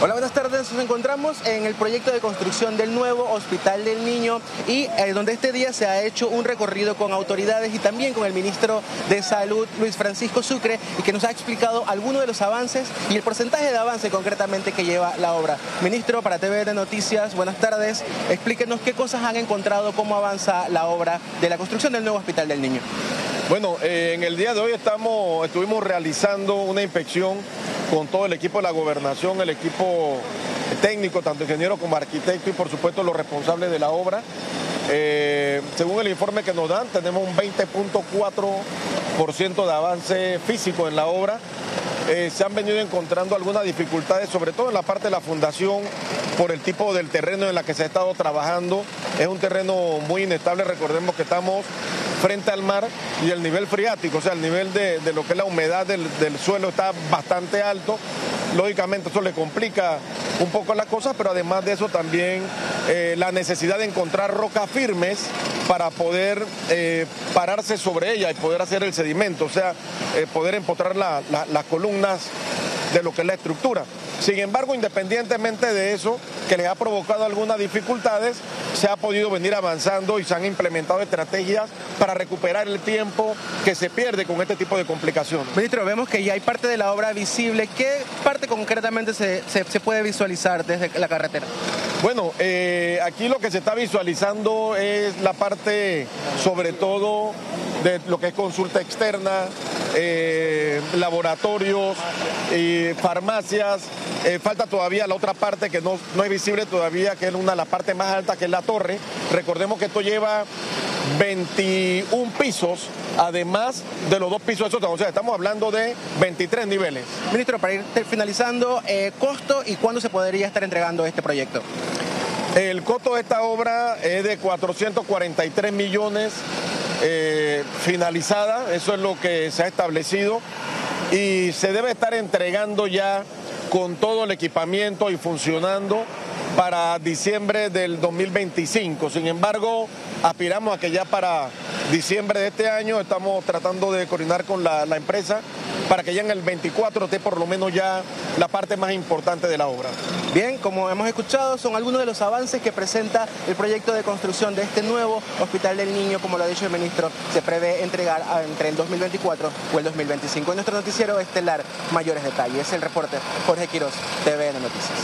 Hola, buenas tardes. Nos encontramos en el proyecto de construcción del nuevo Hospital del Niño y eh, donde este día se ha hecho un recorrido con autoridades y también con el ministro de Salud, Luis Francisco Sucre, y que nos ha explicado algunos de los avances y el porcentaje de avance concretamente que lleva la obra. Ministro, para TV de Noticias, buenas tardes. Explíquenos qué cosas han encontrado, cómo avanza la obra de la construcción del nuevo Hospital del Niño. Bueno, eh, en el día de hoy estamos, estuvimos realizando una inspección con todo el equipo de la gobernación, el equipo técnico, tanto ingeniero como arquitecto y por supuesto los responsables de la obra. Eh, según el informe que nos dan, tenemos un 20.4% de avance físico en la obra. Eh, se han venido encontrando algunas dificultades, sobre todo en la parte de la fundación, por el tipo del terreno en la que se ha estado trabajando. Es un terreno muy inestable, recordemos que estamos frente al mar y el nivel friático, o sea, el nivel de, lo que es la humedad del, suelo está bastante alto. Lógicamente eso le complica un poco las cosas, pero además de eso también eh, la necesidad de encontrar rocas firmes para poder eh, pararse sobre ella y poder hacer el sedimento, o sea, eh, poder empotrar las columnas de lo que es la estructura. Sin embargo, independientemente de eso, que le ha provocado algunas dificultades, se ha podido venir avanzando y se han implementado estrategias para recuperar el tiempo que se pierde con este tipo de complicaciones. Ministro, vemos que ya hay parte de la obra visible. ¿Qué parte concretamente se, puede visualizar desde la carretera? Bueno, eh, aquí lo que se está visualizando es la parte, sobre todo, de lo que es consulta externa, eh, laboratorios, y farmacias. Eh, falta todavía la otra parte que no, no es visible todavía, que es una de las partes más altas, que es la torre. Recordemos que esto lleva 21 pisos, además de los dos pisos de O sea, estamos hablando de 23 niveles. Ministro, para ir finalizando, eh, costo y cuándo se podría estar entregando este proyecto. El costo de esta obra es de 443 millones eh, finalizada, eso es lo que se ha establecido y se debe estar entregando ya con todo el equipamiento y funcionando para diciembre del 2025. Sin embargo, aspiramos a que ya para diciembre de este año estamos tratando de coordinar con la, empresa para que ya en el 24 esté por lo menos ya la parte más importante de la obra. Bien, como hemos escuchado, son algunos de los avances que presenta el proyecto de construcción de este nuevo Hospital del Niño, como lo ha dicho el ministro, se prevé entregar entre el 2024 o el 2025. En nuestro noticiero estelar, mayores detalles. El reporte Jorge Quiroz, TVN Noticias.